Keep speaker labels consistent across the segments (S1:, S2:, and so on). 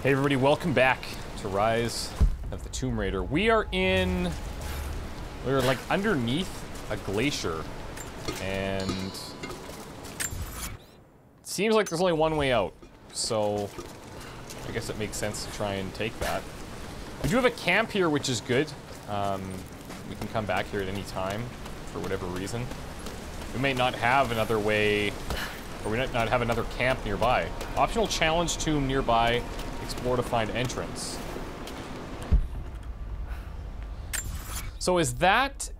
S1: Hey everybody, welcome back to Rise of the Tomb Raider. We are in... We're like underneath a glacier. And... It seems like there's only one way out. So... I guess it makes sense to try and take that. We do have a camp here, which is good. Um, we can come back here at any time, for whatever reason. We may not have another way, or we might not have another camp nearby. Optional challenge tomb nearby. Explore to find entrance. So is that...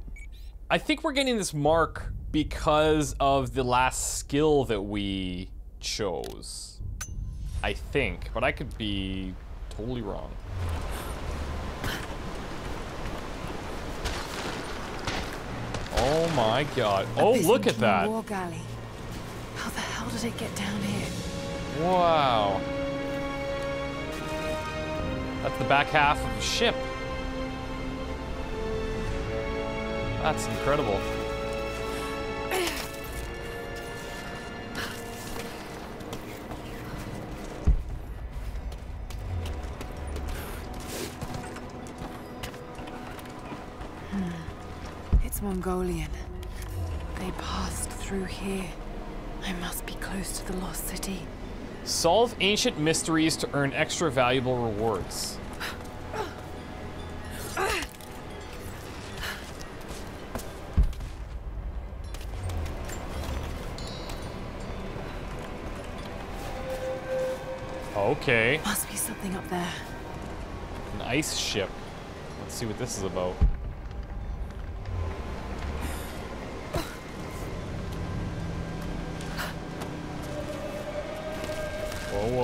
S1: I think we're getting this mark because of the last skill that we chose. I think, but I could be totally wrong. Oh my god. Oh, look at that.
S2: War galley. How the hell did it get down here?
S1: Wow. That's the back half of the ship. That's incredible.
S2: It's Mongolian. They passed through here. I must be close to the lost city.
S1: Solve ancient mysteries to earn extra valuable rewards. Okay,
S2: Must be something up there.
S1: an ice ship. Let's see what this is about.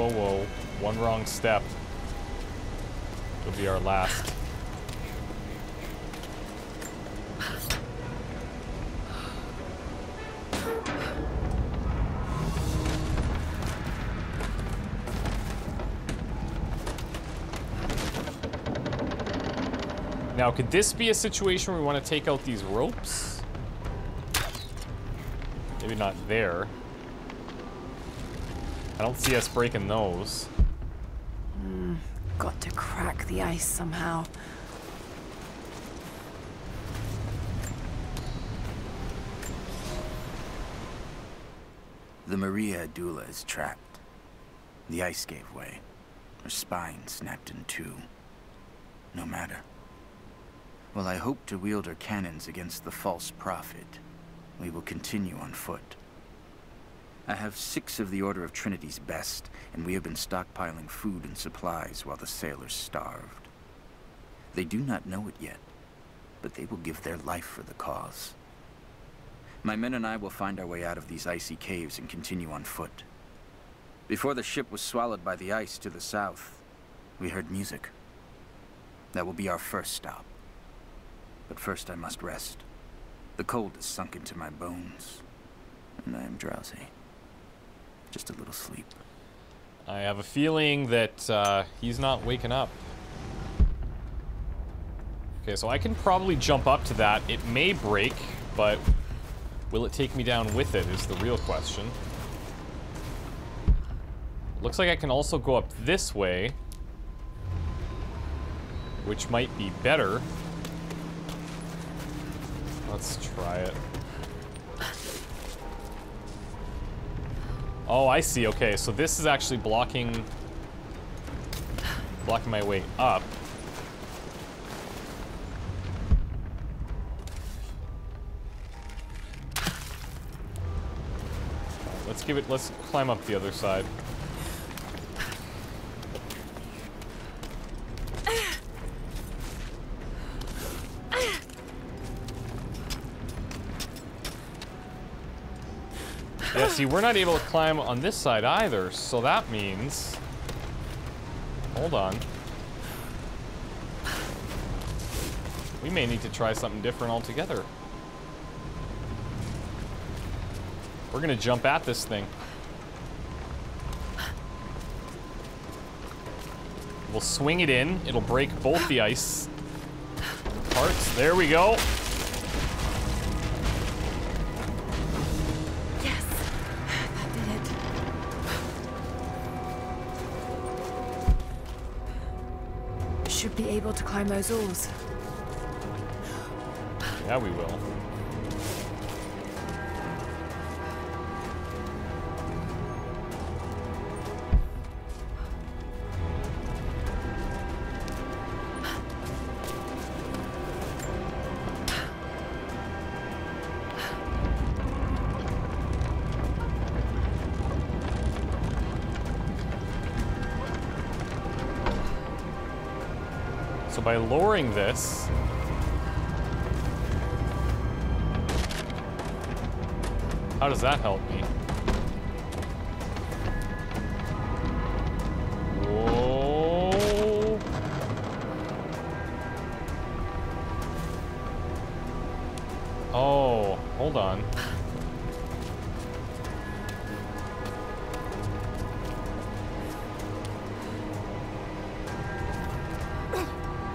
S1: Whoa, whoa. One wrong step. It'll be our last. Now, could this be a situation where we want to take out these ropes? Maybe not there. I don't see us breaking those.
S2: Got to crack the ice somehow.
S3: The Maria Adula is trapped. The ice gave way. Her spine snapped in two. No matter. While I hope to wield her cannons against the false prophet, we will continue on foot. I have six of the Order of Trinity's best, and we have been stockpiling food and supplies while the sailors starved. They do not know it yet, but they will give their life for the cause. My men and I will find our way out of these icy caves and continue on foot. Before the ship was swallowed by the ice to the south, we heard music. That will be our first stop. But first I must rest. The cold has sunk into my bones, and I am drowsy. Just a little sleep.
S1: I have a feeling that uh, he's not waking up. Okay, so I can probably jump up to that. It may break, but will it take me down with it is the real question. Looks like I can also go up this way, which might be better. Let's try it. Oh, I see. Okay, so this is actually blocking blocking my way up. Let's give it let's climb up the other side. See, we're not able to climb on this side either, so that means... Hold on. We may need to try something different altogether. We're gonna jump at this thing. We'll swing it in. It'll break both the ice parts. There we go.
S2: To climb those oars.
S1: Yeah, we will. By lowering this, how does that help me?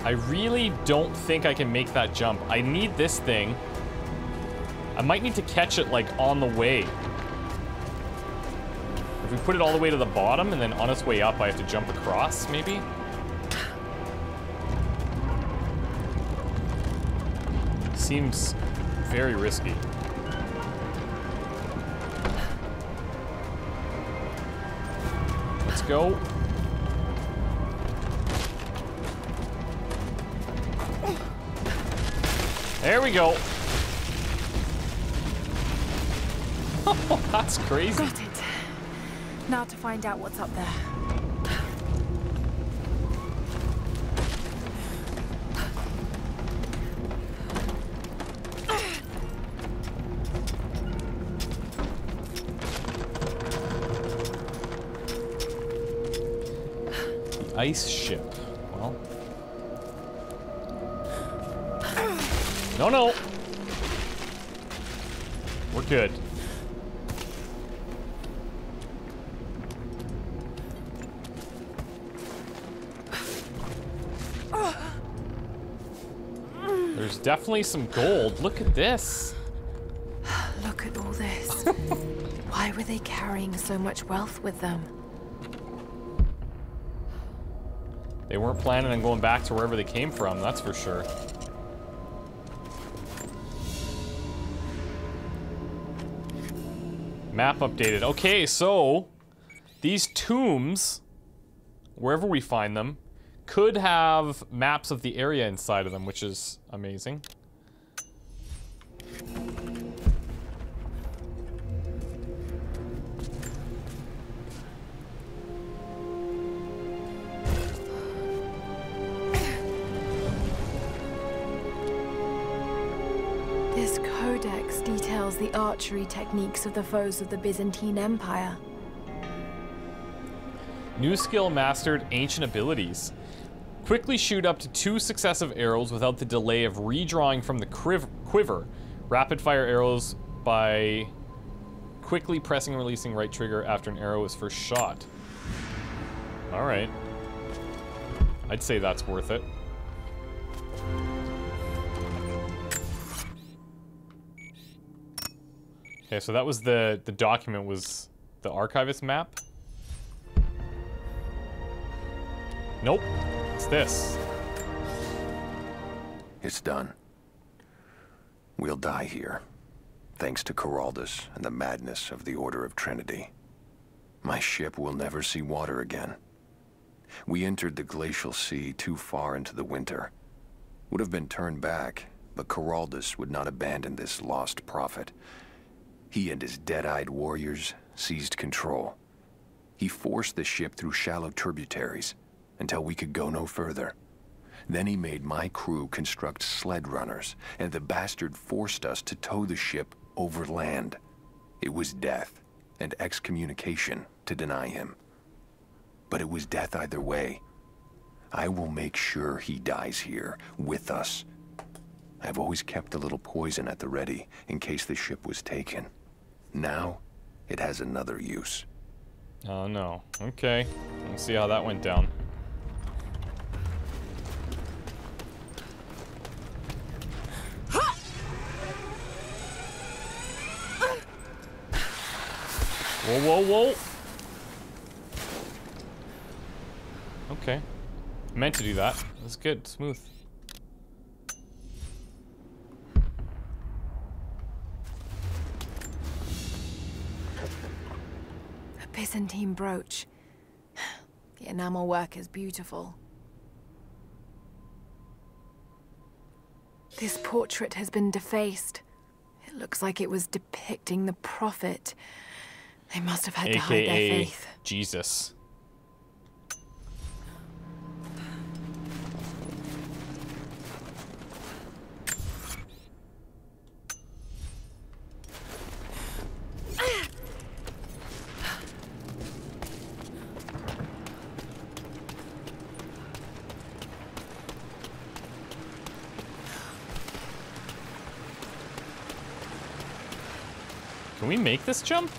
S1: I really don't think I can make that jump. I need this thing. I might need to catch it, like, on the way. If we put it all the way to the bottom and then on its way up, I have to jump across, maybe? Seems very risky. Let's go. There we go. Oh, that's crazy.
S2: Got it. Now to find out what's up there.
S1: The ice ship. No, no. We're good. There's definitely some gold. Look at this.
S2: Look at all this. Why were they carrying so much wealth with them?
S1: They weren't planning on going back to wherever they came from, that's for sure. Map updated. Okay, so these tombs, wherever we find them, could have maps of the area inside of them, which is amazing.
S2: Archery techniques of the foes of the Byzantine Empire.
S1: New skill mastered ancient abilities. Quickly shoot up to two successive arrows without the delay of redrawing from the quiver. Rapid fire arrows by quickly pressing and releasing right trigger after an arrow is first shot. Alright. I'd say that's worth it. Okay, so that was the the document was the archivist map. Nope. It's this.
S4: It's done. We'll die here, thanks to Coraldus and the madness of the Order of Trinity. My ship will never see water again. We entered the glacial sea too far into the winter. Would have been turned back, but Coraldus would not abandon this lost prophet. He and his dead-eyed warriors seized control. He forced the ship through shallow tributaries until we could go no further. Then he made my crew construct sled runners, and the bastard forced us to tow the ship over land. It was death and excommunication to deny him. But it was death either way. I will make sure he dies here, with us. I've always kept a little poison at the ready, in case the ship was taken. Now, it has another use.
S1: Oh no. Okay. Let's see how that went down. Whoa, whoa, whoa. Okay. meant to do that. That's good, smooth.
S2: Byzantine brooch. The enamel work is beautiful. This portrait has been defaced. It looks like it was depicting the prophet. They must have had to hide their
S1: AKA
S2: faith.
S1: Jesus. Make this jump?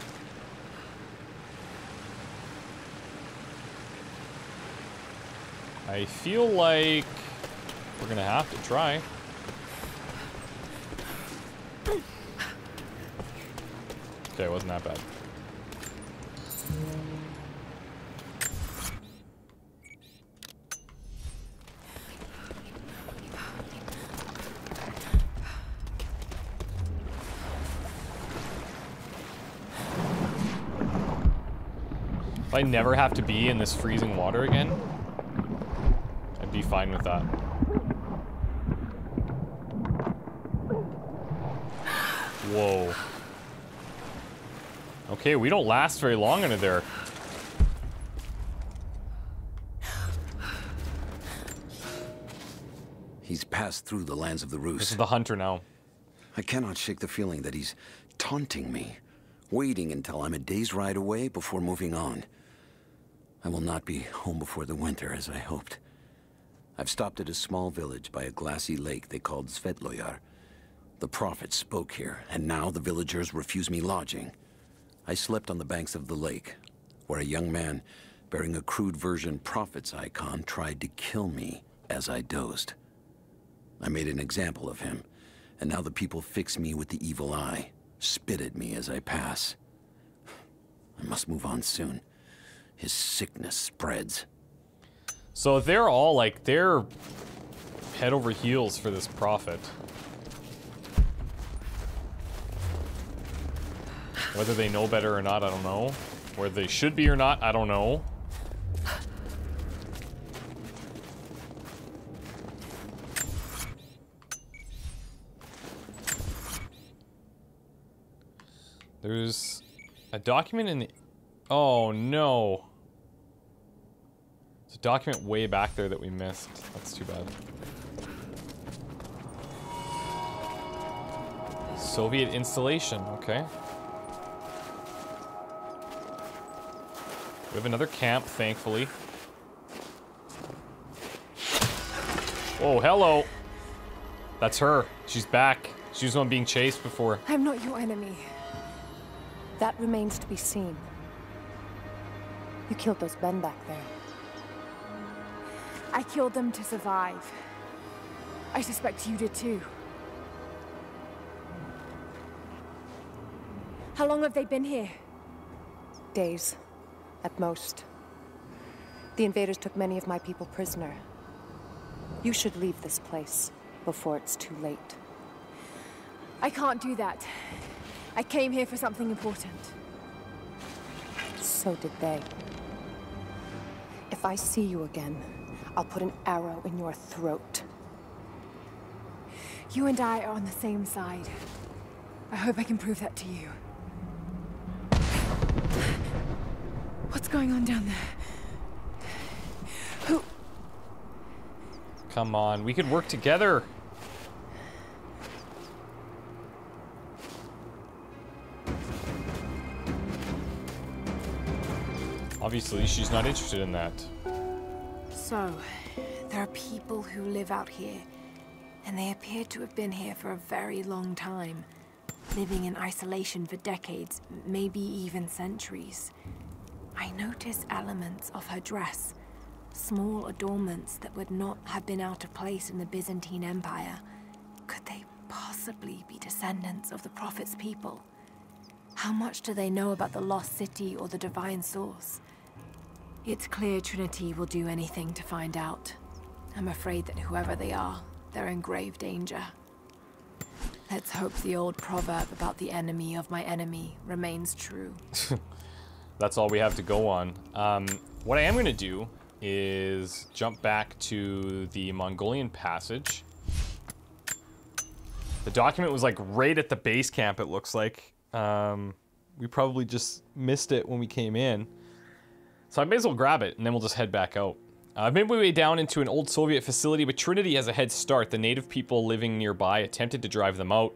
S1: I feel like we're gonna have to try. Okay, it wasn't that bad. If I never have to be in this freezing water again, I'd be fine with that. Whoa. Okay, we don't last very long under there.
S5: He's passed through the lands of the
S1: This
S5: Rus.
S1: is the hunter now.
S5: I cannot shake the feeling that he's taunting me, waiting until I'm a day's ride away before moving on. I will not be home before the winter, as I hoped. I've stopped at a small village by a glassy lake they called Svetloyar. The prophet spoke here, and now the villagers refuse me lodging. I slept on the banks of the lake, where a young man bearing a crude version prophet's icon tried to kill me as I dozed. I made an example of him, and now the people fix me with the evil eye, spit at me as I pass. I must move on soon. His sickness spreads.
S1: So they're all like, they're head over heels for this prophet. Whether they know better or not, I don't know. Whether they should be or not, I don't know. There's a document in the... Oh, no. There's a document way back there that we missed. That's too bad. Soviet installation, okay. We have another camp, thankfully. Oh, hello. That's her. She's back. She was the one being chased before.
S2: I'm not your enemy.
S6: That remains to be seen. You killed those men back there.
S2: I killed them to survive. I suspect you did too. How long have they been here?
S6: Days, at most. The invaders took many of my people prisoner. You should leave this place before it's too late.
S2: I can't do that. I came here for something important.
S6: So did they. If I see you again, I'll put an arrow in your throat.
S2: You and I are on the same side. I hope I can prove that to you. What's going on down there? Who?
S1: Come on, we could work together. Obviously, she's not interested in that.
S2: So, there are people who live out here, and they appear to have been here for a very long time, living in isolation for decades, maybe even centuries. I notice elements of her dress, small adornments that would not have been out of place in the Byzantine Empire. Could they possibly be descendants of the Prophet's people? How much do they know about the lost city or the divine source? It's clear Trinity will do anything to find out. I'm afraid that whoever they are, they're in grave danger. Let's hope the old proverb about the enemy of my enemy remains true.
S1: That's all we have to go on. Um, what I am going to do is jump back to the Mongolian passage. The document was like right at the base camp, it looks like. Um, we probably just missed it when we came in. So I may as well grab it, and then we'll just head back out. Uh, I've made my way down into an old Soviet facility, but Trinity has a head start. The native people living nearby attempted to drive them out,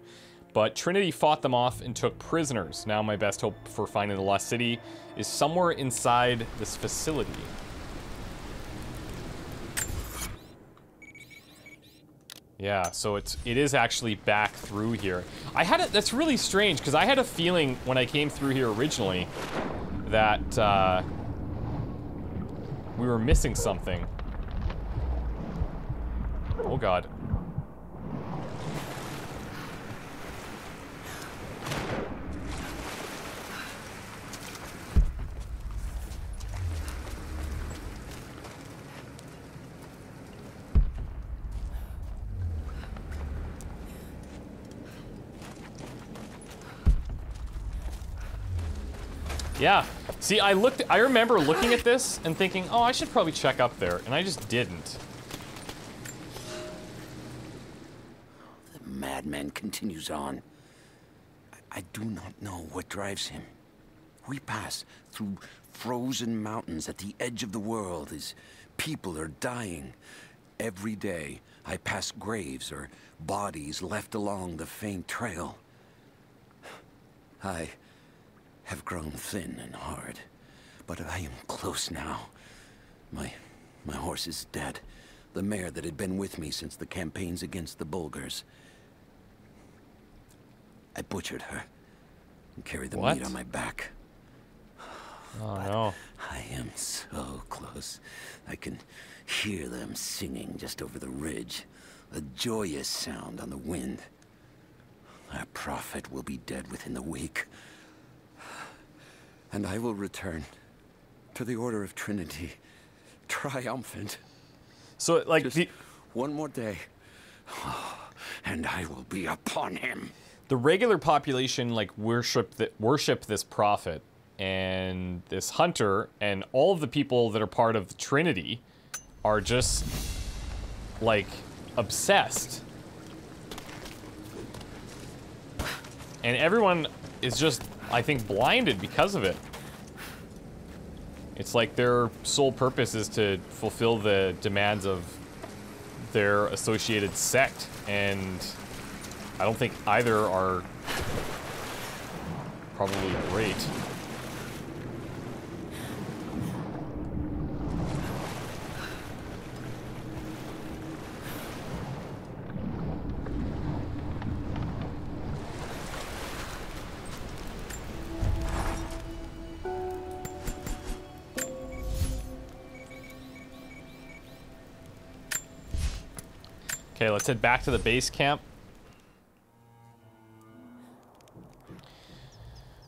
S1: but Trinity fought them off and took prisoners. Now my best hope for finding the lost city is somewhere inside this facility. Yeah, so it's it is actually back through here. I had it. That's really strange because I had a feeling when I came through here originally that uh, we were missing something. Oh god. Yeah. See, I looked, I remember looking at this and thinking, oh, I should probably check up there, and I just didn't.
S5: The madman continues on. I, I do not know what drives him. We pass through frozen mountains at the edge of the world as people are dying. Every day, I pass graves or bodies left along the faint trail. I have grown thin and hard, but I am close now. My, my horse is dead. The mare that had been with me since the campaigns against the Bulgars. I butchered her and carried the
S1: What?
S5: meat on my back.
S1: Oh no.
S5: I am so close. I can hear them singing just over the ridge. A joyous sound on the wind. Our prophet will be dead within the week. And I will return to the Order of Trinity, triumphant.
S1: So, like, the,
S5: one more day, and I will be upon him.
S1: the regular population, like, worship, th worship this prophet, and this hunter, and all of the people that are part of the Trinity are just, like, obsessed. And everyone is just, I think, blinded because of it. It's like their sole purpose is to fulfill the demands of their associated sect, and I don't think either are probably great. Let's head back to the base camp.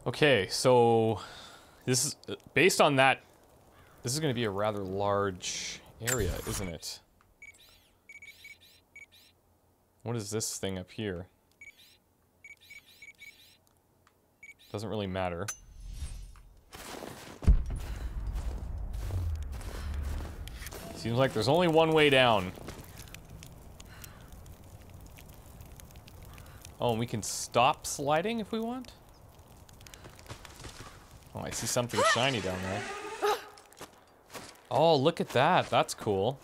S1: Okay, so this is based on that. This is going to be a rather large area, isn't it? What is this thing up here? Doesn't really matter. Seems like there's only one way down. Oh, and we can stop sliding if we want? Oh, I see something shiny down there. Oh, look at that. That's cool.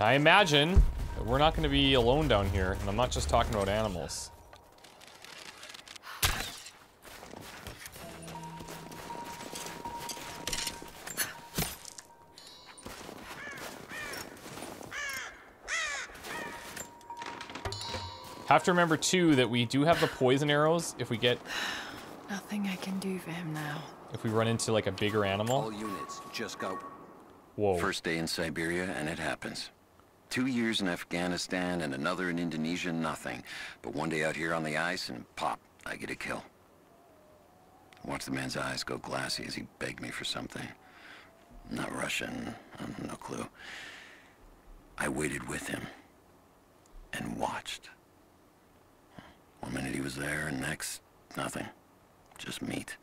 S1: I imagine we're not going to be alone down here, and I'm not just talking about animals. Have to remember too that we do have the poison arrows if we get
S2: Nothing I can do for him now?
S1: If we run into like a bigger animal.
S5: All units just got
S1: Whoa.
S5: First day in Siberia, and it happens. Two years in Afghanistan and another in Indonesia, nothing. But one day out here on the ice, and pop, I get a kill. Watch the man's eyes go glassy as he begged me for something. Not Russian, no clue. I waited with him and watched. One minute he was there, and next, nothing. Just meat.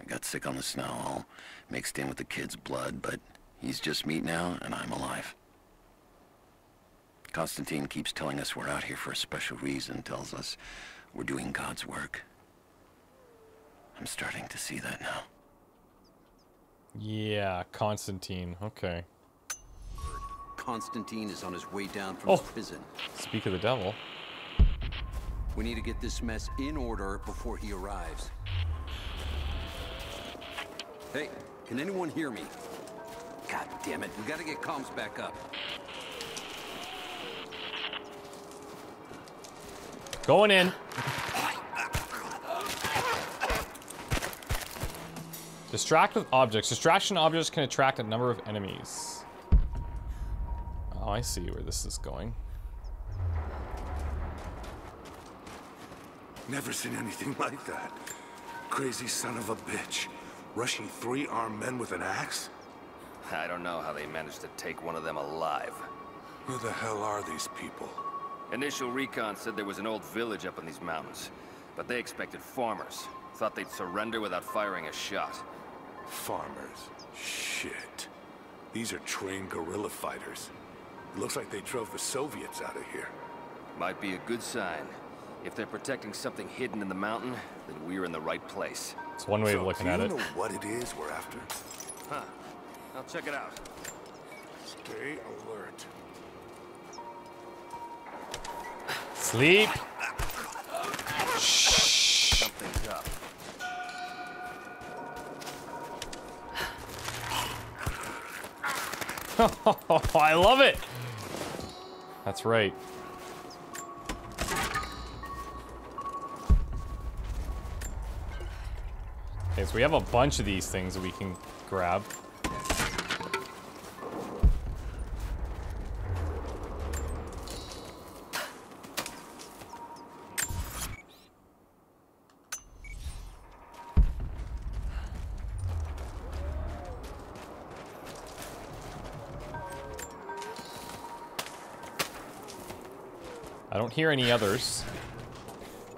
S5: I got sick on the snow, all mixed in with the kid's blood, but he's just meat now, and I'm alive. Constantine keeps telling us we're out here for a special reason, tells us we're doing God's work. I'm starting to see that now.
S1: Yeah, Constantine. Okay.
S5: Constantine is on his way down from
S1: Oh.
S5: prison.
S1: Speak of the devil.
S5: We need to get this mess in order before he arrives. Hey, can anyone hear me? God damn it, we gotta get comms back up.
S1: Going in. Distract with objects. Distraction objects can attract a number of enemies. Oh, I see where this is going.
S7: Never seen anything like that. Crazy son of a bitch. Rushing three armed men with an axe?
S8: I don't know how they managed to take one of them alive.
S7: Who the hell are these people?
S8: Initial recon said there was an old village up in these mountains, but they expected farmers. Thought they'd surrender without firing a shot.
S7: Farmers. Shit. These are trained guerrilla fighters. It looks like they drove the Soviets out of here.
S8: Might be a good sign. If they're protecting something hidden in the mountain, then we're in the right place.
S1: It's one way
S7: so,
S1: of looking at it.
S7: do
S1: at
S7: you
S1: it.
S7: know what it is we're after?
S8: Huh. I'll check it out.
S7: Stay alert.
S1: Sleep. Oh, I love it. That's right. Okay, so we have a bunch of these things that we can grab. I don't hear any others.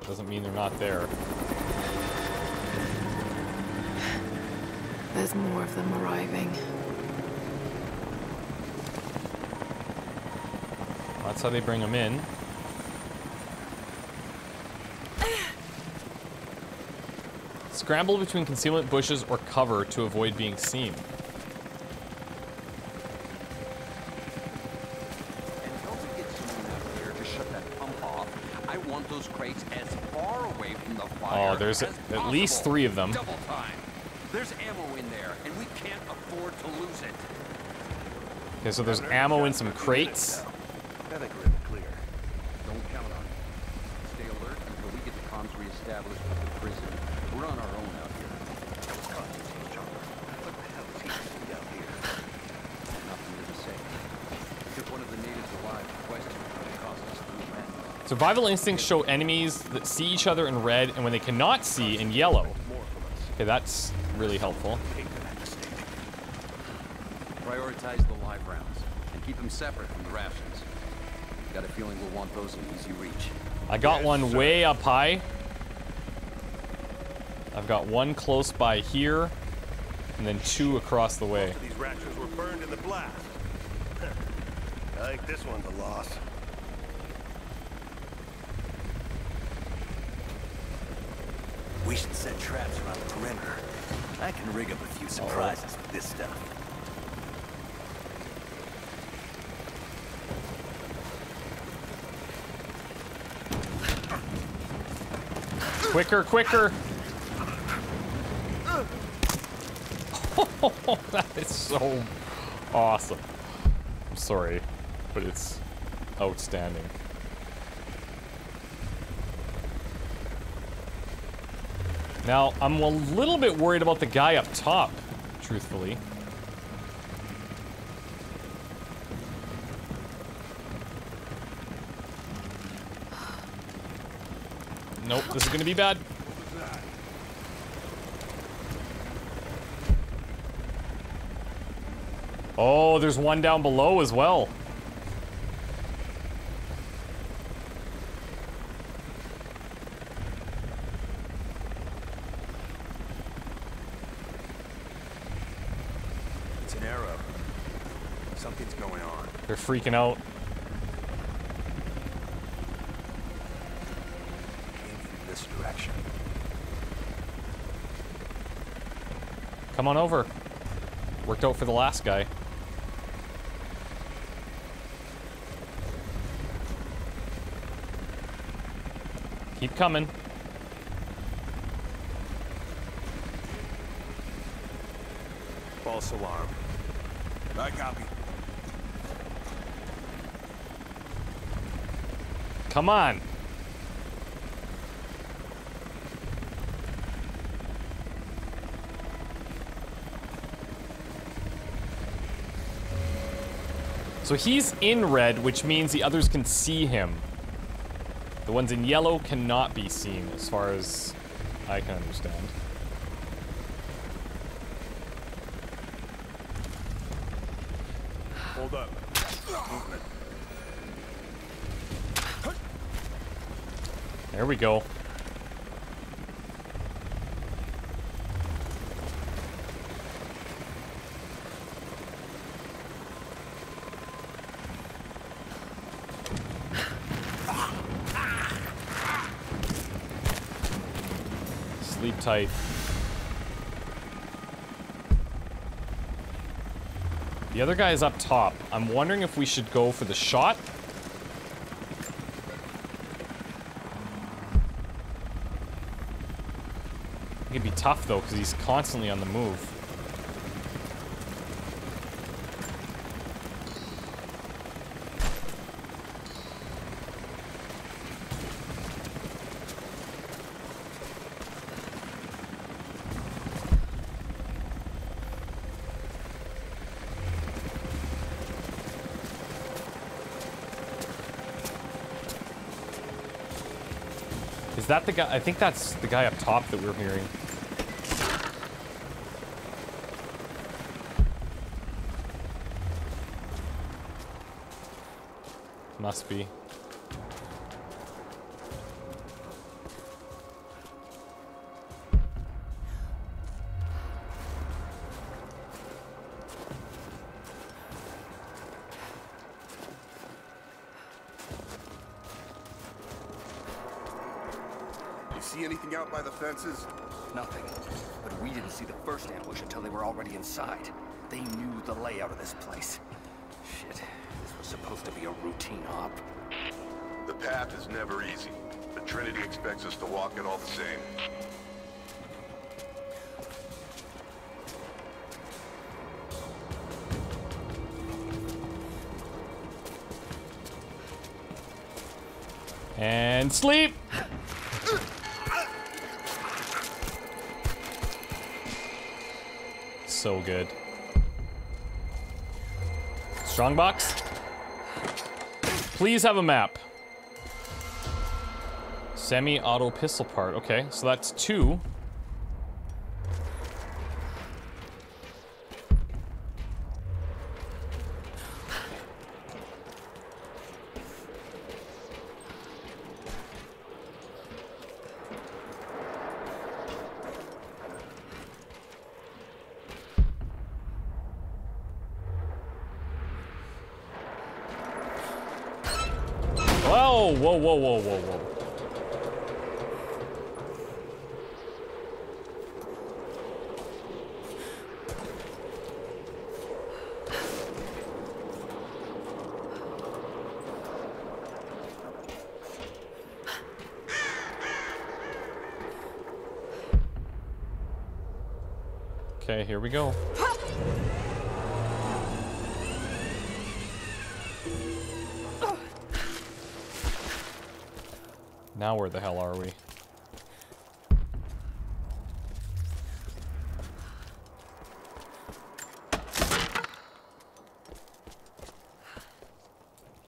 S1: Doesn't mean they're not there.
S2: There's more of them arriving.
S1: That's how they bring them in. Scramble between concealment bushes or cover to avoid being seen.
S5: And don't we get someone out here to shut that pump off? I want those crates as far away from the fire.
S1: Oh, there's
S5: as
S1: at least three of them.
S5: Double time. There's ammo in there, and we can't afford to lose it.
S1: Okay, so there's ammo in some crates.
S7: I think we're in the clear.
S5: Don't count on it. Stay alert until we get the comms reestablished with the prison. We're on our own out here.
S7: That was Constantine Jumper. What the hell is he doing out here?
S5: Nothing to say. Took one of the natives alive to question, but it cost us three men.
S1: Survival instincts show enemies that see each other in red and when they cannot see in yellow.
S7: More from us.
S1: Okay, that's really helpful.
S7: Hate that mistake.
S5: Prioritize the live rounds and keep them separate from the rations. Got a feeling we'll want those in easy reach.
S1: I got
S7: Yes,
S1: one
S7: sir.
S1: way up high. I've got one close by here, and then two across the way.
S7: Most of these rations were burned in the blast. I think this one's a loss.
S9: We should set traps around the perimeter. I can rig up a few surprises with this stuff.
S1: Quicker, quicker! that is so awesome. I'm sorry, but it's outstanding. Now, I'm a little bit worried about the guy up top, truthfully. Nope, this is gonna be bad. Oh, there's one down below as well.
S9: It's an arrow. Something's going on.
S1: They're freaking out.
S9: This direction.
S1: Come on over. Worked out for the last guy. Keep coming.
S9: False alarm. I copy.
S1: Come on. So he's in red, which means the others can see him. The ones in yellow cannot be seen, as far as I can understand.
S9: Hold up. Movement.
S1: There we go. Sleep tight. The other guy is up top. I'm wondering if we should go for the shot It'd be tough though, because he's constantly on the move. Is that the guy? I think that's the guy up top that we're hearing. Must be.
S10: You see anything out by the fences?
S8: Nothing. But we didn't see the first ambush until they were already inside. They knew the layout of this place. Shit, this was supposed to be a routine op.
S10: The path is never easy, but Trinity expects us to walk it all the same.
S1: And sleep! So good. Strongbox? Please have a map. Semi-auto pistol part. Okay, so that's two. Whoa, whoa, whoa, whoa, whoa, whoa. Okay, here we go. Now where the hell are we?